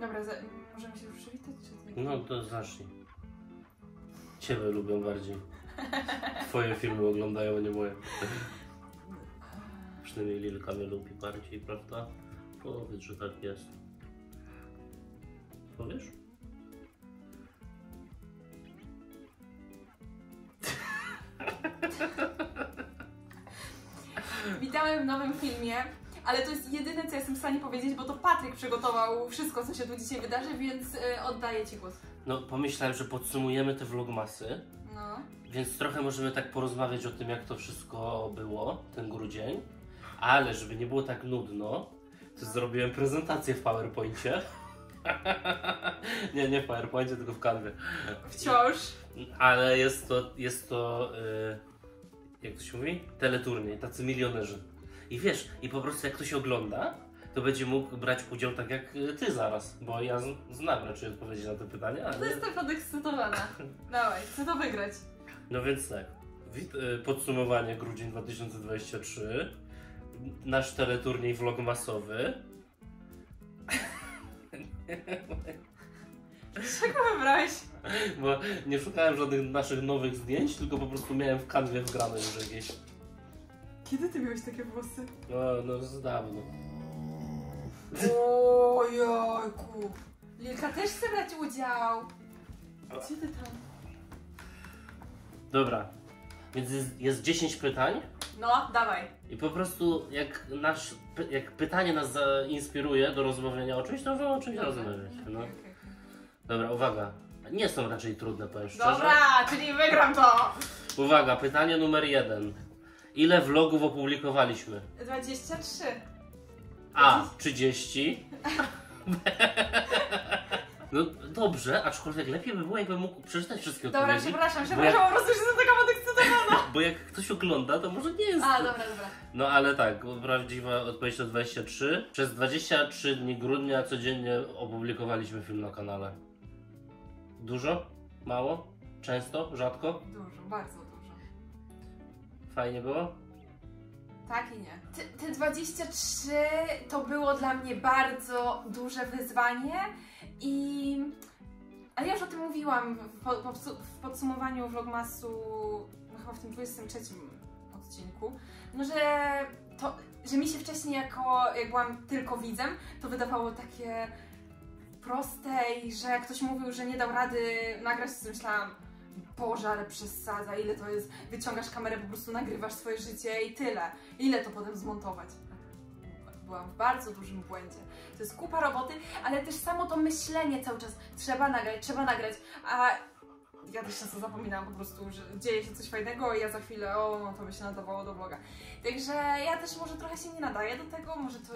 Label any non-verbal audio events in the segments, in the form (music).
Dobra, za, możemy się już przywitać? Czy ty? No to zacznij. Ciebie lubią bardziej. Twoje filmy oglądają, a nie moje. Przynajmniej Lilka mnie lubi bardziej, prawda? Powiedz, że tak jest. Powiesz? Witamy w nowym filmie, ale to jest jedyne, co jestem w stanie powiedzieć, bo to Patryk przygotował wszystko, co się tu dzisiaj wydarzy, więc y, oddaję Ci głos. No, pomyślałem, że podsumujemy te vlogmasy, No. więc trochę możemy tak porozmawiać o tym, jak to wszystko było, ten grudzień. Ale żeby nie było tak nudno, to zrobiłem prezentację w PowerPoincie. (laughs) nie, nie w PowerPoincie, tylko w Canwie. Wciąż. Ale jest to, jest to, y, jak to się mówi? Teleturniej, tacy milionerzy. I wiesz, i po prostu jak ktoś ogląda, to będzie mógł brać udział tak jak y, ty zaraz, bo ja znam raczej odpowiedzi na te pytania, To ale... jestem podekscytowana. Dawaj, chcę to wygrać. No więc tak, y, podsumowanie grudzień 2023, nasz teleturniej vlogmasowy. Czego wybrałeś? Bo nie szukałem żadnych naszych nowych zdjęć, tylko po prostu miałem w kanwie wgrane już jakieś. Kiedy Ty miałeś takie włosy? No, no z dawno. Ojojku. Lilka też chce brać udział. Gdzie Ty tam? Dobra, więc jest, jest 10 pytań No, dawaj. i po prostu jak, nasz, jak pytanie nas zainspiruje do rozmawiania o czymś, to możemy o czymś rozmawiać. No. Okej, okej. Dobra, uwaga. Nie są raczej trudne, powiem szczerze. Dobra, czyli wygram to. Uwaga, pytanie numer jeden. Ile vlogów opublikowaliśmy? 23. A. 30. (laughs) No dobrze, aczkolwiek lepiej by było, jakbym mógł przeczytać wszystkie Dobra, odpowiedzi. przepraszam, bo przepraszam, jak, po prostu jestem taka podekscytowana. (laughs) bo jak ktoś ogląda, to może nie jest. A, dobra, dobra. No ale tak, prawdziwa odpowiedź to 23. Przez 23 dni grudnia codziennie opublikowaliśmy film na kanale. Dużo? Mało? Często? Rzadko? Dużo, bardzo. Fajnie było? Tak i nie. Te, te 23 to było dla mnie bardzo duże wyzwanie i... Ale ja już o tym mówiłam w, w podsumowaniu vlogmasu, no chyba w tym 23 odcinku, no że to, że mi się wcześniej jako, jak byłam tylko widzem, to wydawało takie proste i że ktoś mówił, że nie dał rady nagrać, to myślałam, Boże, ale przesadza, ile to jest, wyciągasz kamerę, po prostu nagrywasz swoje życie i tyle. Ile to potem zmontować? Byłam w bardzo dużym błędzie. To jest kupa roboty, ale też samo to myślenie cały czas, trzeba nagrać, trzeba nagrać, a ja też często zapominam po prostu, że dzieje się coś fajnego i ja za chwilę, o, to by się nadawało do vloga. Także ja też może trochę się nie nadaję do tego, może to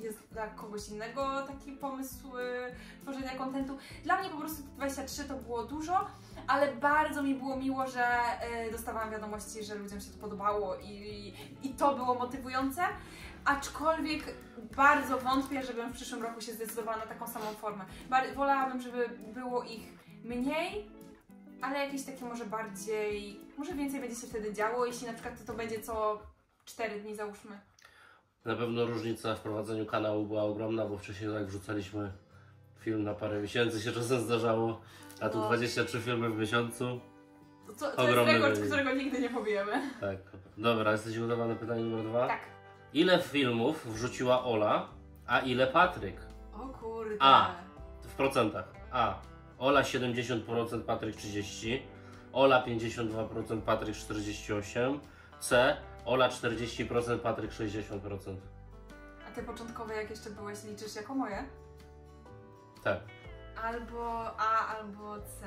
jest dla kogoś innego taki pomysł y, tworzenia kontentu. Dla mnie po prostu 23 to było dużo, ale bardzo mi było miło, że y, dostawałam wiadomości, że ludziom się to podobało i, i to było motywujące. Aczkolwiek bardzo wątpię, żebym w przyszłym roku się zdecydowała na taką samą formę. Bar- wolałabym, żeby było ich mniej, ale jakieś takie może bardziej, może więcej będzie się wtedy działo, jeśli na przykład to będzie co 4 dni załóżmy. Na pewno różnica w prowadzeniu kanału była ogromna, bo wcześniej jak wrzucaliśmy film na parę miesięcy się czasem zdarzało, a tu No. 23 filmy w miesiącu. To, to, to jest Ogromny rekord, wynik. którego nigdy nie pobijemy. Tak. Dobra, jesteś gotowa na pytanie numer dwa? Tak. Ile filmów wrzuciła Ola, a ile Patryk? O kurde. A. W procentach. A. Ola 70%, Patryk 30%. Ola 52%, Patryk 48%. C. Ola 40%, Patryk 60%. A te początkowe, jak jeszcze byłeś, liczysz jako moje? Tak. Albo A, albo C.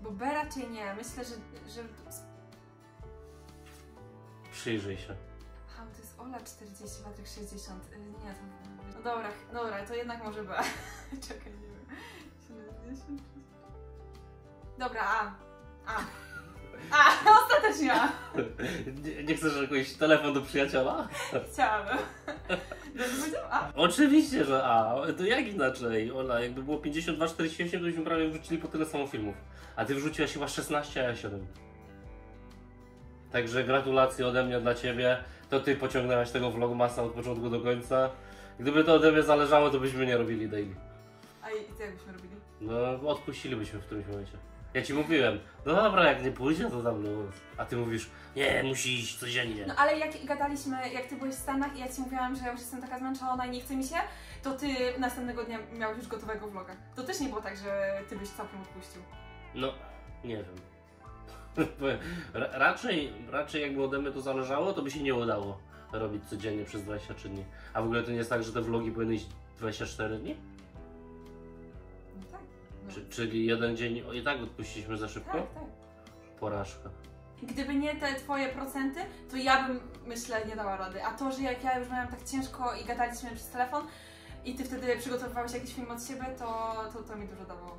Bo B raczej nie. Myślę, że. że... Przyjrzyj się. Aha, to jest Ola 40, Patryk 60. Y, Nie, to. No dobra, dobra, to jednak może B. (laughs) Czekaj, nie wiem. 70. Dobra, A. A. A, (laughs) ostatecznie A. Nie, nie chcesz jakiś telefon do przyjaciela? Chciałabym. A. Oczywiście, że A. To jak inaczej? Ola, jakby było 52-48, to byśmy prawie wrzucili po tyle samo filmów. A ty wrzuciłaś chyba 16, a ja 7. Także gratulacje ode mnie dla ciebie. To ty pociągnęłaś tego vlogmasa od początku do końca. Gdyby to ode mnie zależało, to byśmy nie robili daily. i co jakbyśmy robili? No, odpuścilibyśmy w którymś momencie. Ja ci mówiłem, no dobra, jak nie pójdzie, to tam luz. A ty mówisz, nie, musi iść codziennie. No ale jak gadaliśmy, jak ty byłeś w Stanach i ja ci mówiłam, że ja już jestem taka zmęczona i nie chce mi się, to ty następnego dnia miałeś już gotowego vloga. To też nie było tak, że ty byś całkiem odpuścił. No, nie wiem. (laughs) Ra- raczej, raczej jakby ode mnie to zależało, to by się nie udało robić codziennie przez 23 dni. A w ogóle to nie jest tak, że te vlogi powinny iść 24 dni? No. Czy, czyli jeden dzień i tak odpuściliśmy za szybko? Tak, tak. Porażka. Gdyby nie te twoje procenty, to ja bym, myślę, nie dała rady. A to, że jak ja już miałam tak ciężko i gadaliśmy przez telefon i ty wtedy przygotowywałeś jakiś film od siebie, to, to, to mi dużo dawało.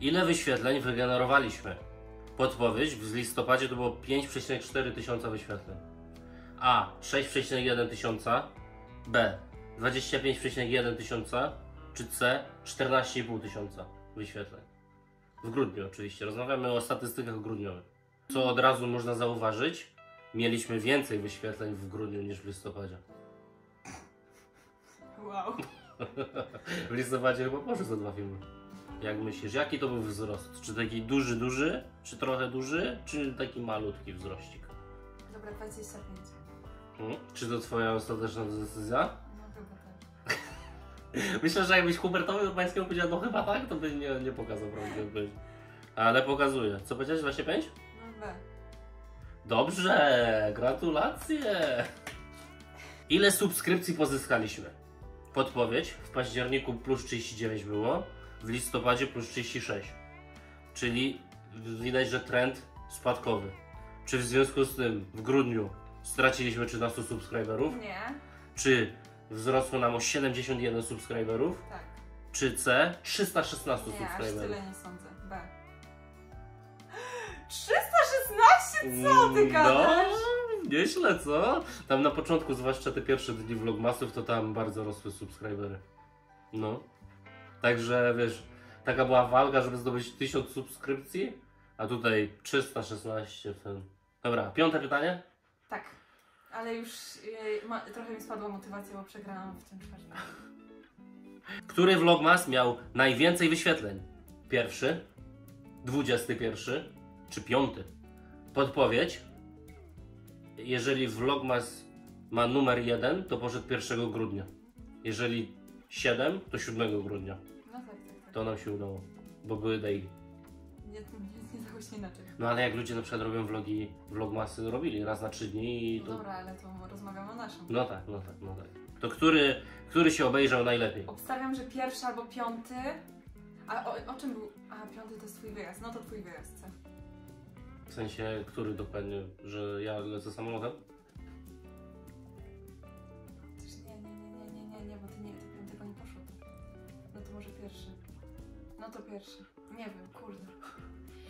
Ile wyświetleń wygenerowaliśmy? Podpowiedź, w listopadzie to było 5,4 tysiąca wyświetleń. A. 6,1 tysiąca. B. 25,1 tysiąca. Czy C. 14,5 tysiąca wyświetleń. W grudniu oczywiście. Rozmawiamy o statystykach grudniowych. Co od razu można zauważyć, mieliśmy więcej wyświetleń w grudniu niż w listopadzie. Wow. (laughs) W listopadzie chyba poszły za dwa filmy. Jak myślisz, jaki to był wzrost? Czy taki duży, duży, czy trochę duży, czy taki malutki wzrościk? Dobra, 25. Hmm? Czy to twoja ostateczna decyzja? Myślę, że jakbyś Hubertowi Urbańskiemu powiedział, no chyba tak, to by nie, nie pokazał odpowiedzi. Ale pokazuje. Co powiedziałeś, 25? No B. Dobrze, gratulacje! Ile subskrypcji pozyskaliśmy? Podpowiedź. W październiku plus 39 było, w listopadzie plus 36. Czyli widać, że trend spadkowy. Czy w związku z tym w grudniu straciliśmy 13 subskryberów? Nie. Czy wzrosło nam o 71 subskryberów? Tak. Czy C 316 Nie, aż subskryberów? tyle nie sądzę. B. (gasps) 316? Co ty gadasz? No, nieźle, co? Tam na początku, zwłaszcza te pierwsze dni vlogmasów, to tam bardzo rosły subskrybery. No. Także wiesz, taka była walka, żeby zdobyć 1000 subskrypcji, a tutaj 316 ten. Dobra, piąte pytanie. Tak. Ale już yy, ma, trochę mi spadła motywacja, bo przegrałam w tym czwartym. Który vlogmas miał najwięcej wyświetleń? Pierwszy, dwudziesty pierwszy czy piąty? Podpowiedź. Jeżeli vlogmas ma numer 1, to poszedł 1 grudnia. Jeżeli 7, to 7 grudnia. No tak, tak, tak. To nam się udało, bo były daily. Nie, nie, nie inaczej. No ale jak ludzie na przykład robią vlogi, vlogmasy robili raz na 3 dni i No to... dobra, ale to rozmawiamy o naszym. No tak, no tak, no tak. To który, który się obejrzał najlepiej? Obstawiam, że pierwszy albo piąty. A o, o czym był? A, piąty to jest twój wyjazd. No to twój wyjazd. co? W sensie, który dokładnie, że ja lecę samolotem? Też nie, nie, nie, nie, nie, nie, nie, bo ty nie, ty piątego nie poszło. To. No to może pierwszy. No to pierwszy. Nie wiem, kurde.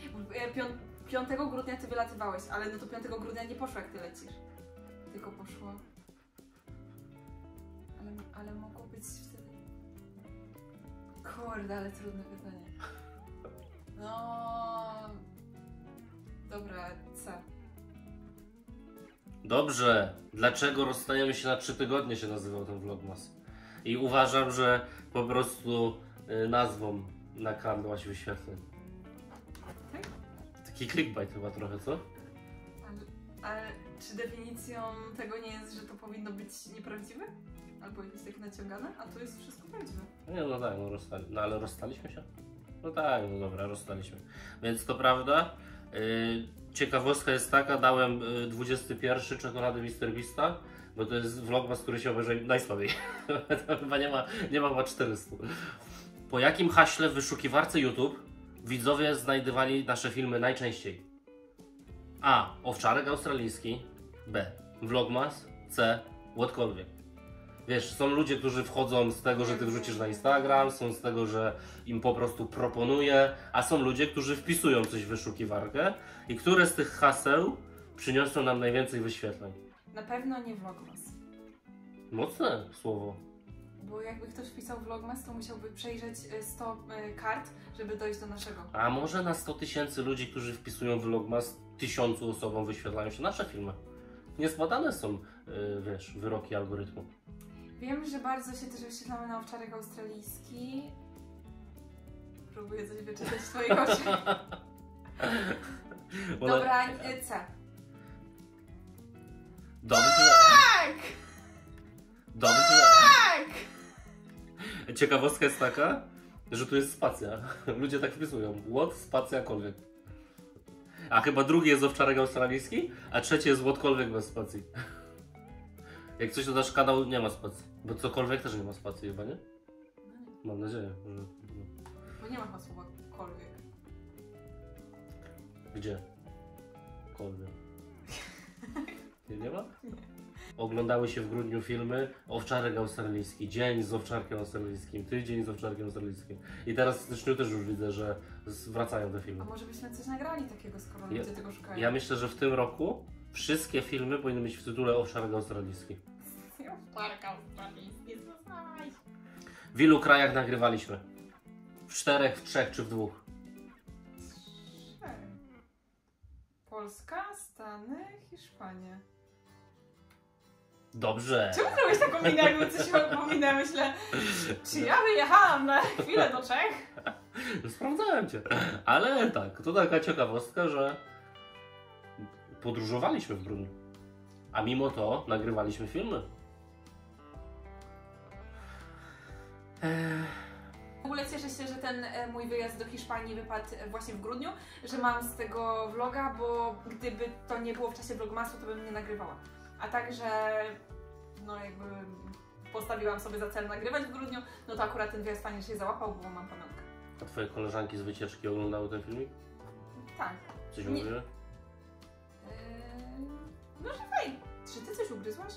Bo, e, Pią, 5 grudnia ty wylatywałeś, ale no to 5 grudnia nie poszło jak ty lecisz. Tylko poszło. Ale, ale mogło być wtedy. Kurde, ale trudne pytanie. No. Dobra, C. Dobrze. Dlaczego rozstajemy się na 3 tygodnie się nazywał ten vlogmas? I uważam, że po prostu y, nazwą nakradłaś wyświetleń. Tak? Taki clickbait chyba trochę, co? Ale, ale czy definicją tego nie jest, że to powinno być nieprawdziwe? Albo jakieś takie naciągane? A tu jest wszystko prawdziwe. Nie, no tak, no, rozstali, no ale rozstaliśmy się? No tak, no dobra, rozstaliśmy. Więc to prawda. Yy, ciekawostka jest taka, dałem yy, 21 czekolady Mr. Beasta, bo to jest vlogmas, który się obejrzy najsłabiej. (laughs) chyba nie ma, nie ma chyba 400. Po jakim haśle w wyszukiwarce YouTube widzowie znajdywali nasze filmy najczęściej? A. Owczarek australijski. B. Vlogmas. C. Whatkolwiek. Wiesz, są ludzie, którzy wchodzą z tego, że ty wrzucisz na Instagram, są z tego, że im po prostu proponuje, a są ludzie, którzy wpisują coś w wyszukiwarkę i które z tych haseł przyniosą nam najwięcej wyświetleń. Na pewno nie Vlogmas. Mocne słowo. Bo jakby ktoś wpisał Vlogmas, to musiałby przejrzeć y, 100 y, kart, żeby dojść do naszego. A może na 100 tysięcy ludzi, którzy wpisują vlogmas, tysiącu osobom wyświetlają się nasze filmy. Niezbadane są, yy, wiesz, wyroki algorytmu. Wiem, że bardzo się też wyświetlamy na owczarek australijski. Próbuję coś wyczytać w twoich oczach. (laughs) Ona- Dobra, y, C. Dobrze. Tak! Dobrze. Ciekawostka jest taka, że tu jest spacja. (laughs) Ludzie tak wpisują. Łot, spacja, A chyba drugi jest owczarek australijski, a trzeci jest łotkolwiek bez spacji. (laughs) Jak coś to nasz kanał nie ma spacji. Bo cokolwiek też nie ma spacji chyba, nie? Nie, Mam nadzieję. Że... bo nie ma chyba słowa kolwiek. Gdzie? Kolwiek. (laughs) Nie, nie ma? Oglądały się w grudniu filmy Owczarek Australijski, Dzień z Owczarkiem Australijskim, Tydzień z Owczarkiem Australijskim. I teraz w styczniu też już widzę, że wracają te filmy. A może byśmy coś nagrali takiego, skoro Ja- ludzie tego szukają? Ja myślę, że w tym roku wszystkie filmy powinny mieć w tytule Owczarek Australijski. Park australijski, zostałeś. W ilu krajach nagrywaliśmy? W czterech, w trzech czy w dwóch? Polska, Stany, Hiszpania. Dobrze. Czemu zrobiłeś taką minę, jakby coś pominę? Myślę, czy ja wyjechałam na chwilę do Czech? Sprawdzałem cię. Ale tak, to taka ciekawostka, że podróżowaliśmy w grudniu. A mimo to nagrywaliśmy filmy. Eee, W ogóle cieszę się, że ten e, mój wyjazd do Hiszpanii wypadł e, właśnie w grudniu, że mam z tego vloga, bo gdyby to nie było w czasie vlogmasu, to bym nie nagrywała. A także, no jakby postawiłam sobie za cel nagrywać w grudniu, no to akurat ten wyjazd fajnie się załapał, bo mam pamiątkę. A twoje koleżanki z wycieczki oglądały ten filmik? Tak. Coś mówiły? Yy, no, że fajnie. Czy ty coś ugryzłaś?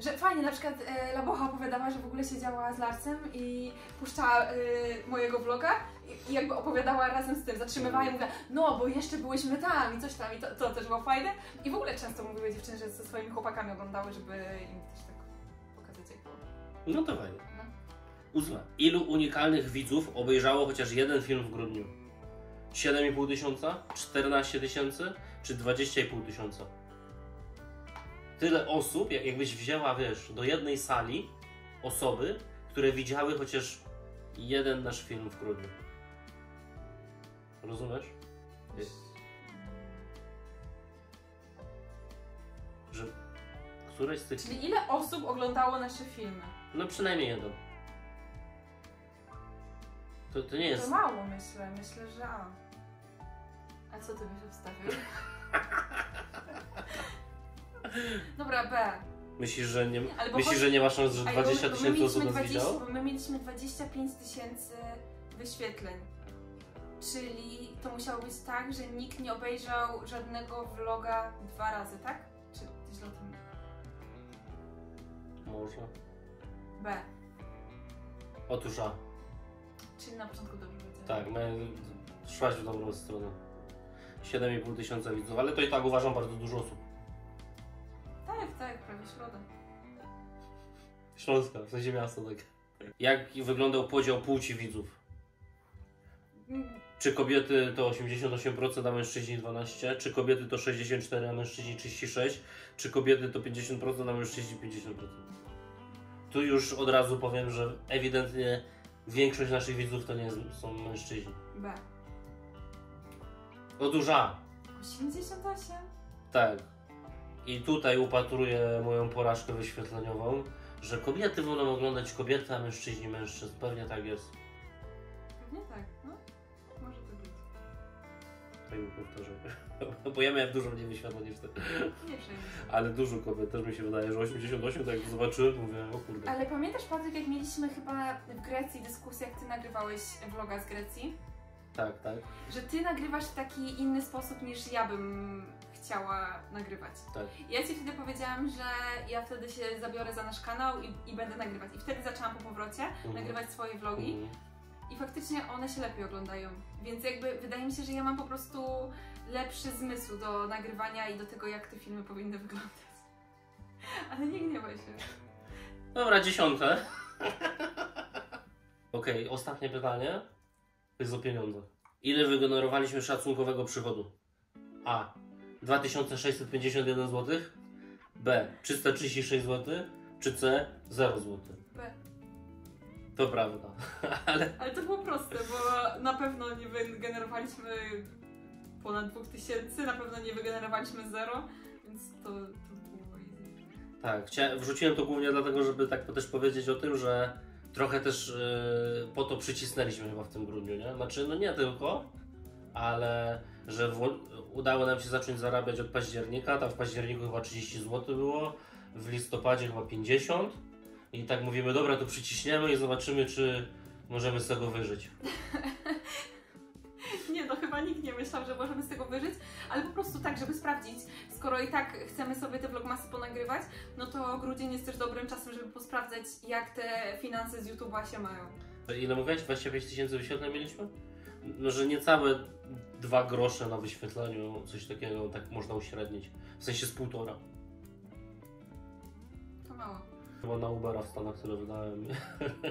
Że fajnie, na przykład e, Labocha opowiadała, że w ogóle siedziała z Larsem i puszczała e, mojego vloga i, i jakby opowiadała razem z tym, zatrzymywała i mówiła, no bo jeszcze byłyśmy tam i coś tam i to, to też było fajne. I w ogóle często mówiły dziewczyny, że ze swoimi chłopakami oglądały, żeby im też tak pokazać jak było. No to fajnie. No. Ilu unikalnych widzów obejrzało chociaż jeden film w grudniu? 7,5 tysiąca? 14 tysięcy? Czy 20,5 tysiąca? Tyle osób, jak jakbyś wzięła, wiesz, do jednej sali osoby, które widziały chociaż jeden nasz film w grudniu. Rozumiesz? Że któreś z tych... Czyli ile osób oglądało nasze filmy? No przynajmniej jeden. To, to nie To jest... mało myślę, myślę, że A. A co ty byś obstawił? (laughs) Dobra, B. Myślisz, że nie, Ale bo myślisz, że nie ma szans, że Ej, bo 20 my- bo my tysięcy osób mieliśmy nas 20 widziało? Bo my mieliśmy 25 tysięcy wyświetleń. Czyli to musiało być tak, że nikt nie obejrzał żadnego vloga dwa razy, tak? Czy ty źle o tym... Może. B. Otóż A. Czyli na początku dobrze powiedziałem. Tak, my szłaś w dobrą stronę. 7,5 tysiąca widzów, ale to i tak uważam bardzo dużo osób. Tak, tak, prawie środa. Śląska, w sensie miasto tak. Jak wyglądał podział płci widzów? Czy kobiety to 88%, a mężczyźni 12%? Czy kobiety to 64%, a mężczyźni 36%? Czy kobiety to 50%, a mężczyźni 50%? Tu już od razu powiem, że ewidentnie większość naszych widzów to nie są mężczyźni. B. Otóż A, 88? tak. I tutaj upatruję moją porażkę wyświetleniową, że kobiety wolą oglądać kobiety, a mężczyźni mężczyzn. Pewnie tak jest. Pewnie tak, no. Może to być. Tak mi powtarzam. (laughs) Bo ja miałem dużo mniej wyświetleń niż ty. Nie przejmuj. Ale dużo kobiet też mi się wydaje, że 88, tak jak to zobaczyłem, mówię, o kurde. Ale pamiętasz, Patryk, jak mieliśmy chyba w Grecji dyskusję, jak ty nagrywałeś vloga z Grecji? Tak, tak, Że ty nagrywasz w taki inny sposób niż ja bym chciała nagrywać. tak. Ja ci wtedy powiedziałam, że ja wtedy się zabiorę za nasz kanał i, i będę nagrywać. I wtedy zaczęłam po powrocie nagrywać swoje vlogi Mhm. i faktycznie one się lepiej oglądają. Więc jakby wydaje mi się, że ja mam po prostu lepszy zmysł do nagrywania i do tego, jak te filmy powinny wyglądać. (laughs) Ale nie gniewaj się. Dobra, dziesiąte. (laughs) Okej, ostatnie pytanie. To jest o pieniądze. Ile wygenerowaliśmy szacunkowego przychodu? A. 2651 zł. B. 336 zł. Czy C. 0 zł. B. To prawda. (laughs) Ale Ale to było proste, bo na pewno nie wygenerowaliśmy ponad 2000, na pewno nie wygenerowaliśmy zero, więc to, to było easy. tak, wrzuciłem to głównie dlatego, żeby tak też powiedzieć o tym, że trochę też yy, po to przycisnęliśmy chyba w tym grudniu, nie? Znaczy, no nie tylko, ale że wło- udało nam się zacząć zarabiać od października, tam w październiku chyba 30 zł było, w listopadzie chyba 50 i tak mówimy, dobra, to przyciśniemy i zobaczymy, czy możemy z tego wyżyć. (laughs) Nie, no chyba nikt nie myślał, że możemy z tego wyżyć, ale po prostu tak, żeby sprawdzić, skoro i tak chcemy sobie te vlogmasy ponagrywać, no to grudzień jest też dobrym czasem, żeby posprawdzać, jak te finanse z YouTube'a się mają. Ile mówiłeś? 25 tysięcy wyświetleń mieliśmy? No, że niecałe dwa grosze na wyświetleniu, coś takiego, tak można uśrednić. W sensie z półtora. To mało. Chyba na Ubera w Stanach tyle wydałem,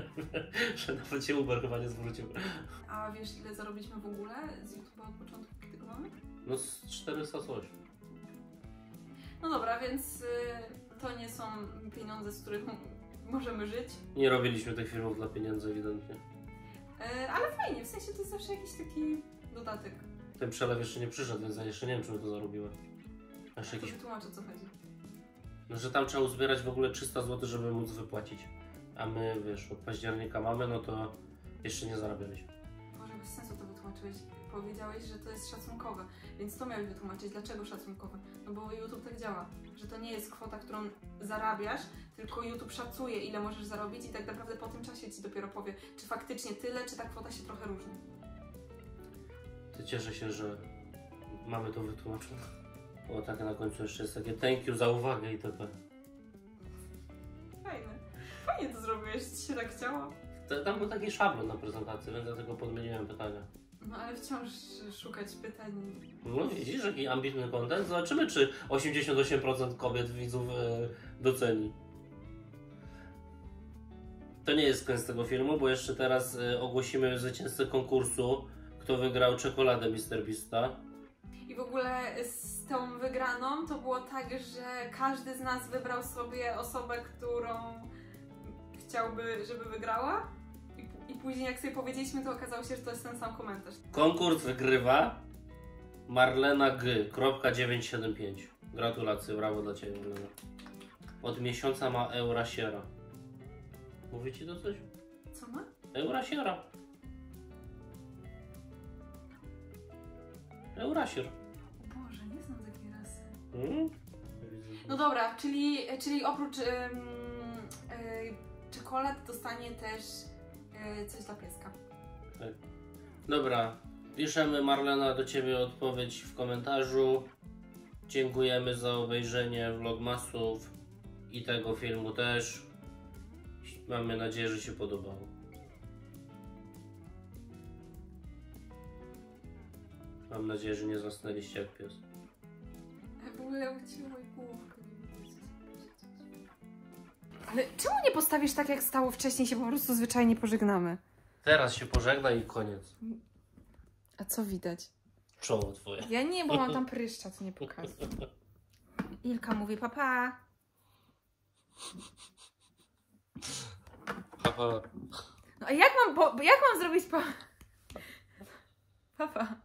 (laughs) że nawet się Uber chyba nie zwrócił. A wiesz, ile zarobiliśmy w ogóle z YouTube'a od początku, kiedy go mamy? No z 400 coś. No dobra, więc y, to nie są pieniądze, z których możemy żyć. Nie robiliśmy tych filmów dla pieniędzy ewidentnie. Y, ale fajnie, w sensie to jest zawsze jakiś taki dodatek. Ten przelew jeszcze nie przyszedł, więc ja jeszcze nie wiem, czy my to zarobiłem. Jeszcze To jakiś... wytłumaczę, o co chodzi. No, że tam trzeba uzbierać w ogóle 300 zł, żeby móc wypłacić. A my, wiesz, od października mamy, no to jeszcze nie zarabialiśmy. Może bez sensu to wytłumaczyłeś. Powiedziałeś, że to jest szacunkowe, więc to miałeś wytłumaczyć. Dlaczego szacunkowe? No bo YouTube tak działa, że to nie jest kwota, którą zarabiasz, tylko YouTube szacuje, ile możesz zarobić i tak naprawdę po tym czasie ci dopiero powie, czy faktycznie tyle, czy ta kwota się trochę różni. Cieszę się, że mamy to wytłumaczone. Bo tak na końcu jeszcze jest takie thank you za uwagę itp. Fajne. Fajnie to zrobiłeś, ci się tak chciało. To- Tam był taki szablon na prezentacji, więc dlatego podmieniłem pytania. No ale wciąż szukać pytań. No widzisz, jaki ambitny content. Zobaczymy, czy 88% kobiet widzów e, doceni. To nie jest koniec tego filmu, bo jeszcze teraz e, ogłosimy zwycięzcę konkursu, kto wygrał czekoladę Mr. Beasta. I w ogóle z tą wygraną to było tak, że każdy z nas wybrał sobie osobę, którą chciałby, żeby wygrała. I, I później jak sobie powiedzieliśmy, to okazało się, że to jest ten sam komentarz. Konkurs wygrywa Marlena G. kropka 975. Gratulacje, brawo dla Ciebie, Marlena. Od miesiąca ma Eurasiera. Mówi Ci to coś? Co ma? Eurasiera. Eurasier. O Boże, nie znam takiej rasy. Mm? No dobra, czyli, czyli oprócz ym, y, czekolad dostanie też y, coś dla pieska. Dobra, piszemy Marlena do Ciebie odpowiedź w komentarzu. Dziękujemy za obejrzenie vlogmasów i tego filmu też. Mamy nadzieję, że się podobało. Mam nadzieję, że nie zasnęliście jak pies. W ogóle ucięło i główkę. Ale czemu nie postawisz tak, jak stało wcześniej, się po prostu zwyczajnie pożegnamy? Teraz się pożegna i koniec. A co widać? Czoło Twoje. Ja nie, bo mam tam (laughs) pryszcza, co nie pokazuję. Ilka mówi papa. Haha. No a jak mam, po, jak mam zrobić pa... Papa.